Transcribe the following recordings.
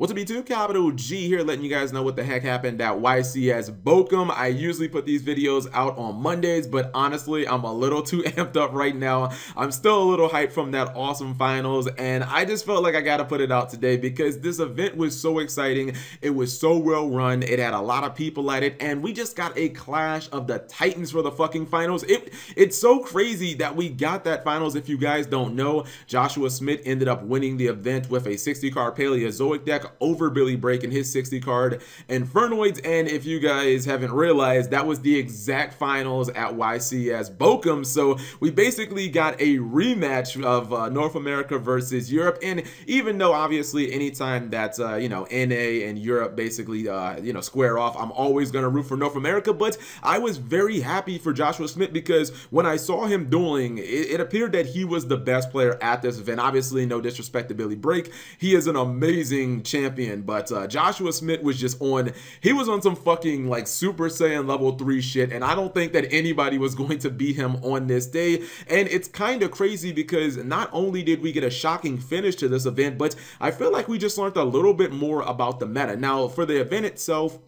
What's up YouTube? Capital G here letting you guys know what the heck happened at YCS Bochum. I usually put these videos out on Mondays, but honestly, I'm a little too amped up right now. I'm still a little hyped from that awesome finals, and I just felt like I gotta put it out today because this event was so exciting. It was so well run. It had a lot of people at it, and we just got a clash of the Titans for the fucking finals. It It's so crazy that we got that finals. If you guys don't know, Joshua Smith ended up winning the event with a 60 card Paleozoic deck over Billy Brake in his 60 card Infernoids. And if you guys haven't realized, that was the exact finals at YCS Bochum. So we basically got a rematch of uh, North America versus Europe. And even though obviously anytime that, uh, you know, NA and Europe basically, uh, you know, square off, I'm always going to root for North America. But I was very happy for Joshua Smith because when I saw him dueling, it, it appeared that he was the best player at this event. Obviously, no disrespect to Billy Brake. He is an amazing champion but uh, Joshua Smith was just on, he was on some fucking like Super Saiyan level 3 shit, and I don't think that anybody was going to beat him on this day. And it's kind of crazy because not only did we get a shocking finish to this event, but I feel like we just learned a little bit more about the meta. Now, for the event itself,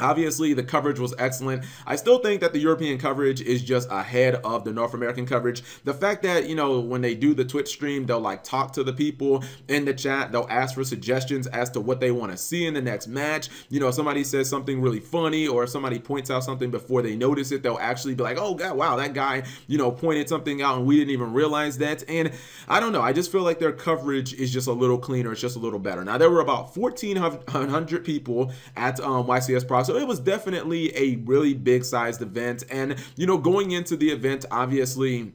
Obviously, the coverage was excellent. I still think that the European coverage is just ahead of the North American coverage. The fact that, you know, when they do the Twitch stream, they'll like talk to the people in the chat. They'll ask for suggestions as to what they want to see in the next match. You know, somebody says something really funny or if somebody points out something before they notice it, they'll actually be like, oh, God, wow, that guy, you know, pointed something out and we didn't even realize that. And I don't know. I just feel like their coverage is just a little cleaner. It's just a little better. Now, there were about 1,400 people at um, YCS Prague so it was definitely a really big sized event. And, you know, going into the event, obviously,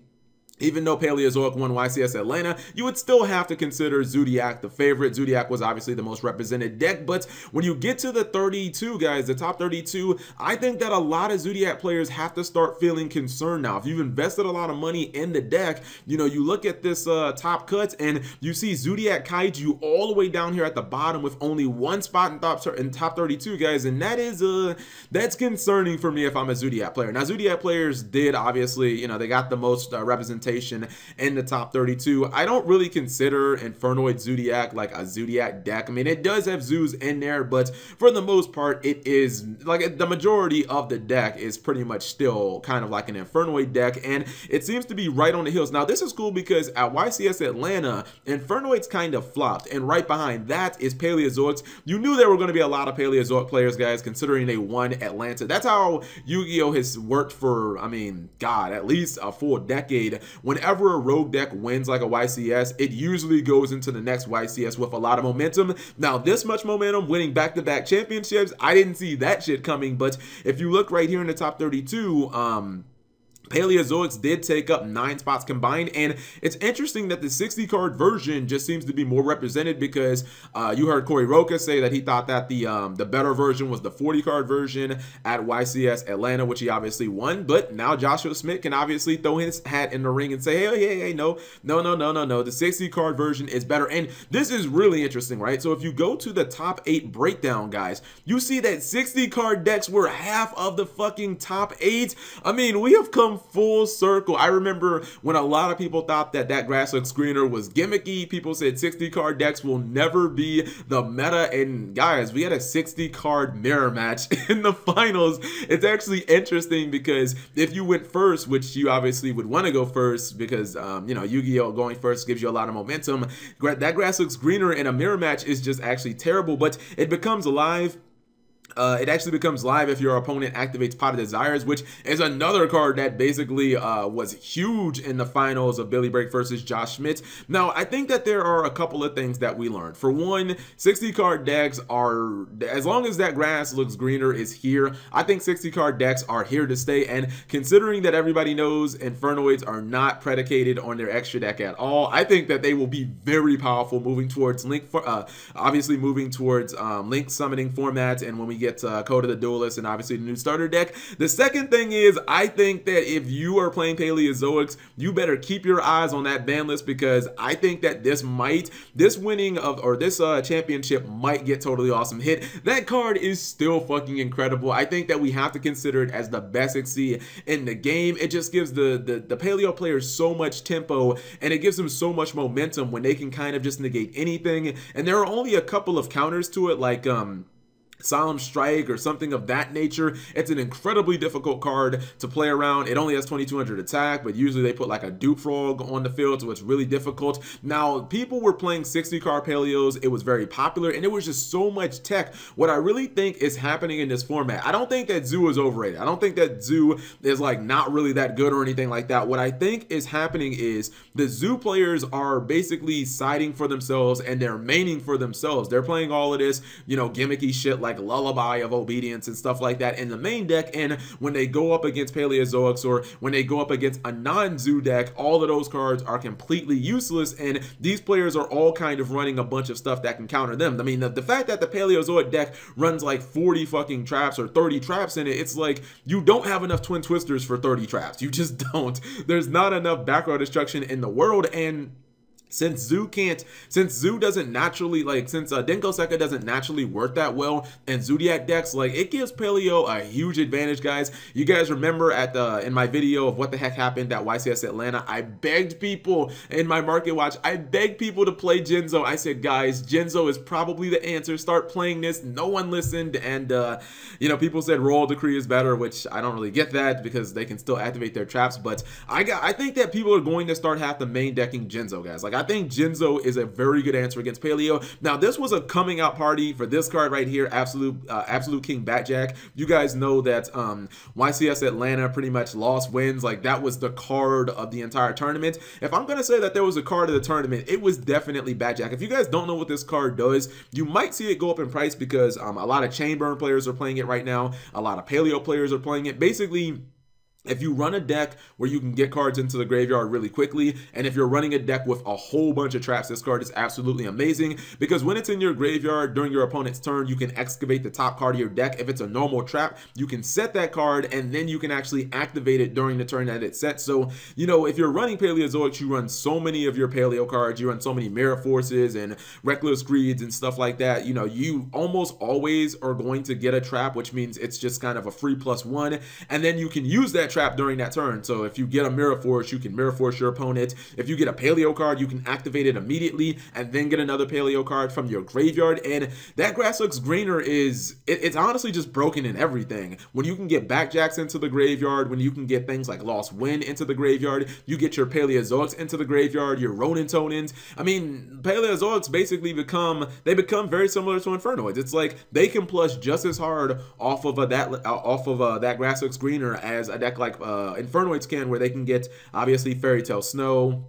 even though Paleozoic won YCS Atlanta, you would still have to consider Zoodiac the favorite. Zoodiac was obviously the most represented deck, but when you get to the 32, guys, the top 32, I think that a lot of Zoodiac players have to start feeling concerned now. If you've invested a lot of money in the deck, you know, you look at this uh, top cuts and you see Zoodiac Kaiju all the way down here at the bottom with only one spot in top, in top 32, guys, and that is, uh, that's concerning for me if I'm a Zoodiac player. Now, Zoodiac players did, obviously, you know, they got the most uh, representation representation in the top 32. I don't really consider Infernoid Zoodiac like a Zoodiac deck. I mean, it does have zoos in there, but for the most part, it is like the majority of the deck is pretty much still kind of like an Infernoid deck, and it seems to be right on the heels. Now, this is cool because at YCS Atlanta, Infernoids kind of flopped, and right behind that is Paleozoics. You knew there were going to be a lot of Paleozoic players, guys, considering they won Atlanta. That's how Yu-Gi-Oh! has worked for, I mean, God, at least a full decade whenever a rogue deck wins like a YCS, it usually goes into the next YCS with a lot of momentum. Now, this much momentum, winning back-to-back -back championships, I didn't see that shit coming, but if you look right here in the top 32, um, Paleozoics did take up nine spots combined, and it's interesting that the 60 card version just seems to be more represented because uh, you heard Corey Roca say that he thought that the um, the better version was the 40 card version at YCS Atlanta, which he obviously won. But now Joshua Smith can obviously throw his hat in the ring and say, hey, hey, hey, no, no, no, no, no, no. The 60 card version is better. And this is really interesting, right? So if you go to the top eight breakdown, guys, you see that 60 card decks were half of the fucking top eight. I mean, we have come full circle. I remember when a lot of people thought that that grass looks greener was gimmicky. People said 60 card decks will never be the meta. And guys, we had a 60 card mirror match in the finals. It's actually interesting because if you went first, which you obviously would want to go first because, um, you know, Yu-Gi-Oh! going first gives you a lot of momentum. That grass looks greener in a mirror match is just actually terrible, but it becomes alive uh, it actually becomes live if your opponent activates Pot of Desires, which is another card that basically uh, was huge in the finals of Billy Brake versus Josh Schmidt. Now, I think that there are a couple of things that we learned. For one, 60 card decks are, as long as that grass looks greener is here, I think 60 card decks are here to stay. And considering that everybody knows Infernoids are not predicated on their extra deck at all, I think that they will be very powerful moving towards Link, for, uh, obviously moving towards um, Link summoning formats. And when we get uh, Code of the Duelist and obviously the new starter deck. The second thing is, I think that if you are playing Paleozoics, you better keep your eyes on that ban list because I think that this might, this winning of, or this uh, championship might get Toadally Awesome hit. That card is still fucking incredible. I think that we have to consider it as the best XC in the game. It just gives the, the, the Paleo players so much tempo and it gives them so much momentum when they can kind of just negate anything. And there are only a couple of counters to it, like, um, Solemn Strike or something of that nature. It's an incredibly difficult card to play around. It only has 2200 attack, but usually they put like a Dupe Frog on the field, so it's really difficult. Now, people were playing 60 card Paleos. It was very popular, and it was just so much tech. What I really think is happening in this format, I don't think that Zoo is overrated. I don't think that Zoo is like not really that good or anything like that. What I think is happening is the Zoo players are basically siding for themselves and they're maining for themselves. They're playing all of this, you know, gimmicky shit like like Lullaby of Obedience and stuff like that in the main deck. And when they go up against Paleozoics or when they go up against a non-zoo deck, all of those cards are completely useless. And these players are all kind of running a bunch of stuff that can counter them. I mean, the, the fact that the Paleozoic deck runs like 40 fucking traps or 30 traps in it, it's like you don't have enough Twin Twisters for 30 traps. You just don't. There's not enough back row destruction in the world. And since Zoo can't, since Zoo doesn't naturally, like, since uh, Denko Sekka doesn't naturally work that well and Zoodiac decks, like, it gives Paleo a huge advantage, guys. You guys remember at the, in my video of what the heck happened at YCS Atlanta, I begged people in my market watch, I begged people to play Jinzo. I said, guys, Jinzo is probably the answer. Start playing this. No one listened. And, uh, you know, people said Royal Decree is better, which I don't really get that because they can still activate their traps. But I got, I think that people are going to start half the main decking Jinzo, guys. Like, I I think Jinzo is a very good answer against Paleo. Now, this was a coming out party for this card right here, Absolute uh, Absolute King Back Jack. You guys know that um, YCS Atlanta pretty much Lost Wind. Like, that was the card of the entire tournament. If I'm going to say that there was a card of the tournament, it was definitely Back Jack. If you guys don't know what this card does, you might see it go up in price because um, a lot of Chainburn players are playing it right now. A lot of Paleo players are playing it. Basically, if you run a deck where you can get cards into the graveyard really quickly, and if you're running a deck with a whole bunch of traps, this card is absolutely amazing because when it's in your graveyard during your opponent's turn, you can excavate the top card of your deck. If it's a normal trap, you can set that card and then you can actually activate it during the turn that it's set. So, you know, if you're running Paleozoics, you run so many of your Paleo cards, you run so many Mirror Forces and Reckless Greeds and stuff like that, you know, you almost always are going to get a trap, which means it's just kind of a free plus one, and then you can use that trap during that turn. So if you get a Mirror Force, you can Mirror Force your opponent. If you get a Paleo card, you can activate it immediately and then get another Paleo card from your graveyard. And that grass looks greener is, it, it's honestly just broken in everything. When you can get Back Jacks into the graveyard, when you can get things like Lost Wind into the graveyard, you get your Paleozoics into the graveyard, your Ronintoadins. I mean, Paleozoics basically become, they become very similar to Infernoids. It's like they can plus just as hard off of a, that off of a, that grass looks greener as a deck like uh, Infernoids can, where they can get obviously Fairy Tail Snow,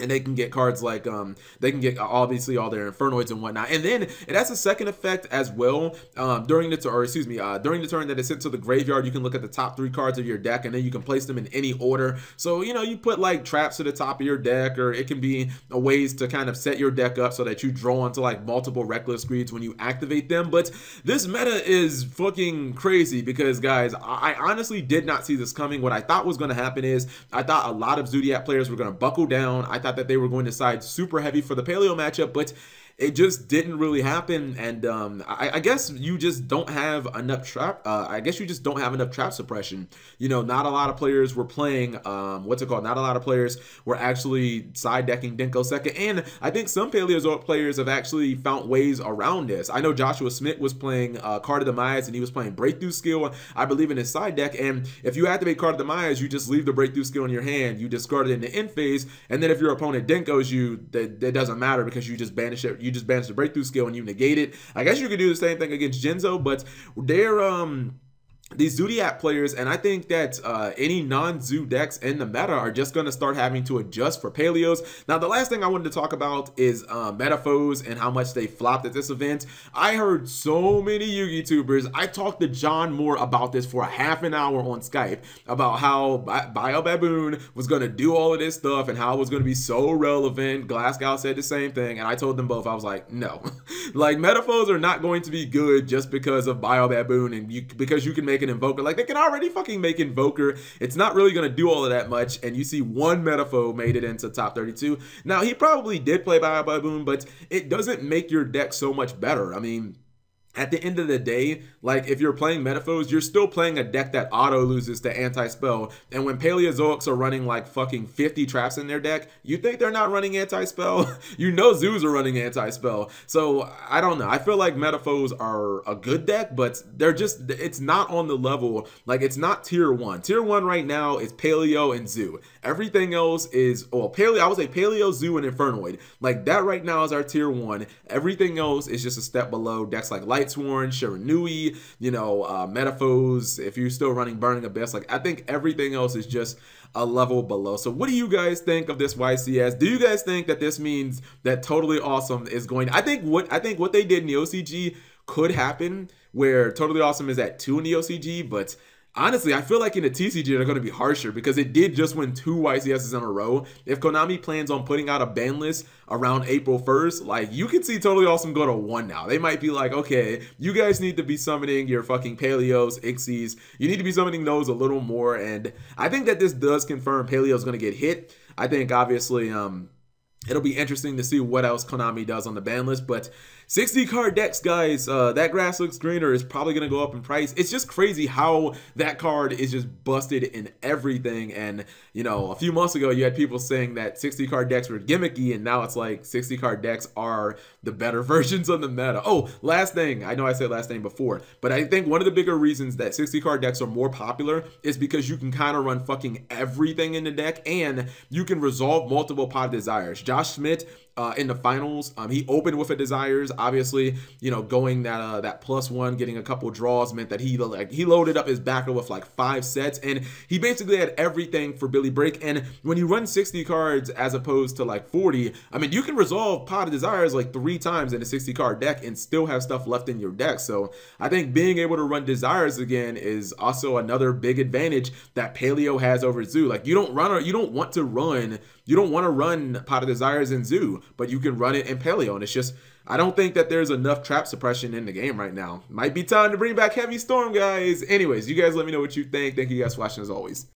and they can get cards like um they can get obviously all their infernoids and whatnot. And then it has a second effect as well um during the turn or excuse me uh during the turn that it's sent to the graveyard you can look at the top three cards of your deck and then you can place them in any order. So you know you put like traps to the top of your deck or it can be a ways to kind of set your deck up so that you draw into like multiple reckless greeds when you activate them. But this meta is fucking crazy because guys I honestly did not see this coming. What I thought was going to happen is I thought a lot of Zoodiac players were going to buckle down. I thought thought that they were going to side super heavy for the paleo matchup, but it just didn't really happen. And um, I, I, guess you just don't have enough trap. Uh, I guess you just don't have enough trap suppression. You know, not a lot of players were playing. Um, what's it called? Not a lot of players were actually side decking Denko Sekka. And I think some Paleozoic players have actually found ways around this. I know Joshua Smith was playing uh, Card of Demise and he was playing Breakthrough Skill, I believe, in his side deck. And if you activate Card of Demise, you just leave the Breakthrough Skill in your hand. You discard it in the end phase. And then if your opponent Denkos you, that, that doesn't matter because you just banish it. You just banish the breakthrough skill and you negate it. I guess you could do the same thing against Jinzo, but they're um these Zoodiac players, and I think that uh, any non-Zoo decks in the meta are just going to start having to adjust for Paleos. Now, the last thing I wanted to talk about is uh, and how much they flopped at this event. I heard so many YouTubers. I talked to John Moore about this for a half an hour on Skype about how Bio Baboon was going to do all of this stuff and how it was going to be so relevant. Glasgow said the same thing, and I told them both, I was like, no. like, metaphors are not going to be good just because of Bio Baboon and you, because you can make an invoker. Like they can already fucking make invoker. It's not really gonna do all of that much. And you see one Metapho made it into top 32. Now he probably did play Bio Baboon, but it doesn't make your deck so much better. I mean, at the end of the day, like if you're playing Metaphos, you're still playing a deck that auto loses to anti-spell. And when Paleozoics are running like fucking 50 traps in their deck, you think they're not running anti-spell? you know zoos are running anti-spell. So I don't know. I feel like Metaphos are a good deck, but they're just it's not on the level, like it's not tier one. Tier one right now is Paleo and Zoo. Everything else is well, Paleo, I would say Paleo, Zoo, and Infernoid. Like that right now is our tier one. Everything else is just a step below decks like Light Lightsworn, Shiranui, you know, uh, Metaphos, if you're still running Burning Abyss, like I think everything else is just a level below. So what do you guys think of this YCS? Do you guys think that this means that Toadally Awesome is going I think what I think what they did in the OCG could happen where Toadally Awesome is at 2 in the OCG, but Honestly, I feel like in the TCG they're going to be harsher because it did just win two YCSs in a row. If Konami plans on putting out a ban list around April 1st, like you can see Toadally Awesome go to one now. They might be like, okay, you guys need to be summoning your fucking Paleos, Ixies. You need to be summoning those a little more. And I think that this does confirm Paleo's going to get hit. I think obviously, um, It'll be interesting to see what else Konami does on the ban list, but 60 card decks, guys, uh, that grass looks greener is probably going to go up in price. It's just crazy how that card is just busted in everything. And, you know, a few months ago, you had people saying that 60 card decks were gimmicky, and now it's like 60 card decks are the better versions of the meta. Oh, last thing, I know I said last thing before, but I think one of the bigger reasons that 60 card decks are more popular is because you can kind of run fucking everything in the deck, and you can resolve multiple pot desires. Smith uh, in the finals. Um, he opened with a desires. Obviously, you know, going that uh, that plus one, getting a couple draws meant that he like he loaded up his backer with like five sets, and he basically had everything for Billy Brake. And when you run 60 cards as opposed to like 40, I mean, you can resolve Pot of Desires like three times in a 60 card deck and still have stuff left in your deck. So I think being able to run Desires again is also another big advantage that Paleo has over Zoo. Like you don't run or you don't want to run you don't want to run Pot of Desires in Zoo, but you can run it in Paleo. And it's just, I don't think that there's enough trap suppression in the game right now. Might be time to bring back Heavy Storm, guys. Anyways, you guys let me know what you think. Thank you guys for watching as always.